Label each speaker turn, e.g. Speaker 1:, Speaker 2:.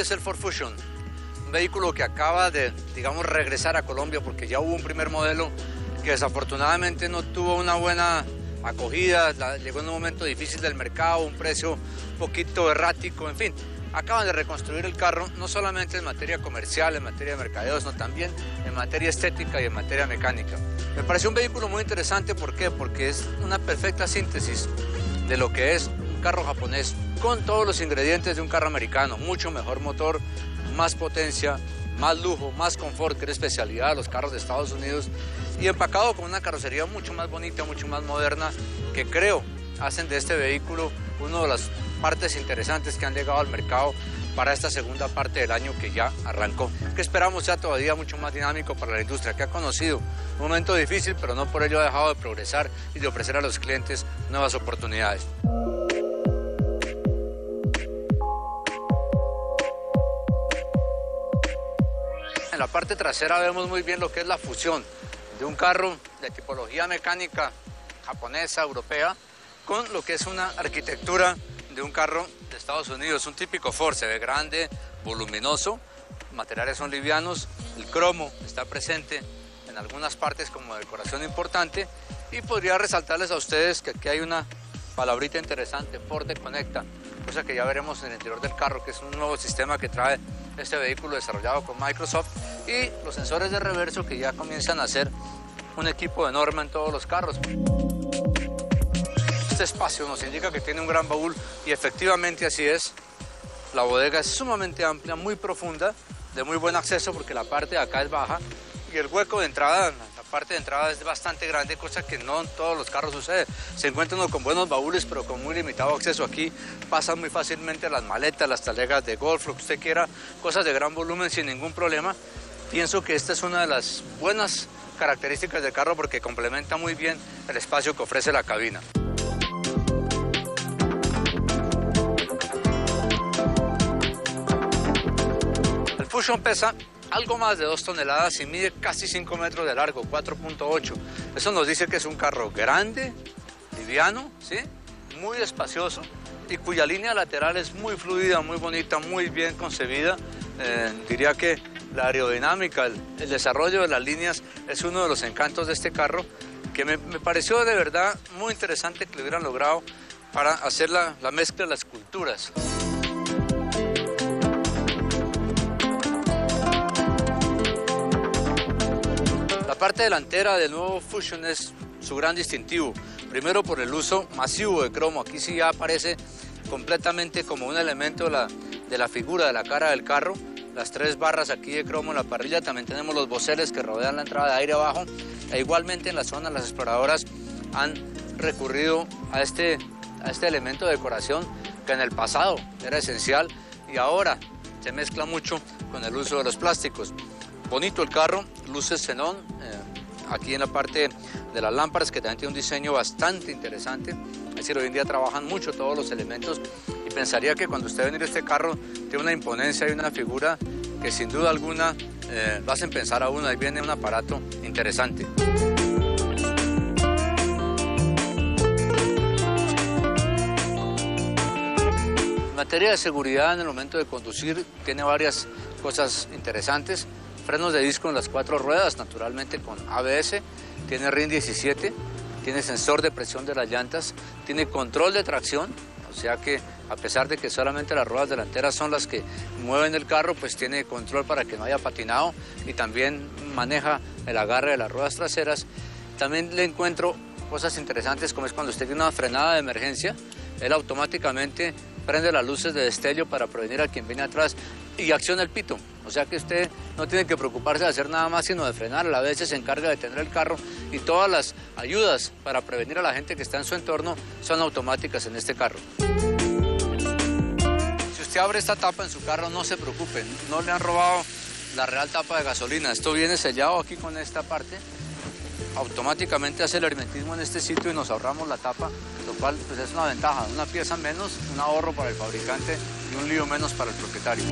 Speaker 1: es el Ford Fusion, un vehículo que acaba de, digamos, regresar a Colombia porque ya hubo un primer modelo que desafortunadamente no tuvo una buena acogida, llegó en un momento difícil del mercado, un precio un poquito errático, en fin. Acaban de reconstruir el carro, no solamente en materia comercial, en materia de mercadeo, sino también en materia estética y en materia mecánica. Me pareció un vehículo muy interesante, ¿por qué? Porque es una perfecta síntesis de lo que es un carro japonés con todos los ingredientes de un carro americano, mucho mejor motor, más potencia, más lujo, más confort, que es especialidad de los carros de Estados Unidos, y empacado con una carrocería mucho más bonita, mucho más moderna, que creo hacen de este vehículo una de las partes interesantes que han llegado al mercado para esta segunda parte del año que ya arrancó, que esperamos sea todavía mucho más dinámico para la industria, que ha conocido un momento difícil, pero no por ello ha dejado de progresar y de ofrecer a los clientes nuevas oportunidades. En la parte trasera vemos muy bien lo que es la fusión de un carro de tipología mecánica japonesa, europea, con lo que es una arquitectura de un carro de Estados Unidos, un típico Ford, se ve grande, voluminoso, materiales son livianos, el cromo está presente en algunas partes como decoración importante y podría resaltarles a ustedes que aquí hay una palabrita interesante, Ford Conecta, cosa que ya veremos en el interior del carro, que es un nuevo sistema que trae este vehículo desarrollado con Microsoft y los sensores de reverso que ya comienzan a ser un equipo de norma en todos los carros. Este espacio nos indica que tiene un gran baúl y efectivamente así es. La bodega es sumamente amplia, muy profunda, de muy buen acceso porque la parte de acá es baja y el hueco de entrada, parte de entrada es bastante grande, cosa que no en todos los carros sucede. Se encuentra uno con buenos baúles, pero con muy limitado acceso. Aquí pasan muy fácilmente las maletas, las talegas de golf, lo que usted quiera, cosas de gran volumen sin ningún problema. Pienso que esta es una de las buenas características del carro porque complementa muy bien el espacio que ofrece la cabina. El Fusion pesa algo más de 2 toneladas y mide casi 5 metros de largo, 4.8. Eso nos dice que es un carro grande, liviano, ¿sí? muy espacioso y cuya línea lateral es muy fluida, muy bonita, muy bien concebida. Eh, diría que la aerodinámica, el, desarrollo de las líneas es uno de los encantos de este carro que me, pareció de verdad muy interesante que lo hubieran logrado para hacer la, la mezcla de las culturas. Parte delantera del nuevo Fusion es su gran distintivo. Primero por el uso masivo de cromo. Aquí sí ya aparece completamente como un elemento de la, de la figura de la cara del carro. Las tres barras aquí de cromo en la parrilla. También tenemos los boceles que rodean la entrada de aire abajo. E igualmente en la zona las exploradoras han recurrido a este, a este elemento de decoración que en el pasado era esencial y ahora se mezcla mucho con el uso de los plásticos. Bonito el carro, luces xenón, eh, aquí en la parte de las lámparas que también tiene un diseño bastante interesante. Es decir, hoy en día trabajan mucho todos los elementos y pensaría que cuando usted venir este carro tiene una imponencia y una figura que sin duda alguna eh, lo hacen pensar a uno, ahí viene un aparato interesante. En materia de seguridad en el momento de conducir tiene varias cosas interesantes frenos de disco en las cuatro ruedas, naturalmente con ABS, tiene RIN 17, tiene sensor de presión de las llantas, tiene control de tracción, o sea que a pesar de que solamente las ruedas delanteras son las que mueven el carro, pues tiene control para que no haya patinado y también maneja el agarre de las ruedas traseras. También le encuentro cosas interesantes como es cuando usted tiene una frenada de emergencia, él automáticamente prende las luces de destello para prevenir a quien viene atrás y acciona el pito. O sea que usted no tiene que preocuparse de hacer nada más sino de frenar. A vez se encarga de tener el carro y todas las ayudas para prevenir a la gente que está en su entorno son automáticas en este carro. Si usted abre esta tapa en su carro, no se preocupe, no le han robado la real tapa de gasolina. Esto viene sellado aquí con esta parte. Automáticamente hace el hermetismo en este sitio y nos ahorramos la tapa, lo cual pues, es una ventaja, una pieza menos, un ahorro para el fabricante y un lío menos para el propietario.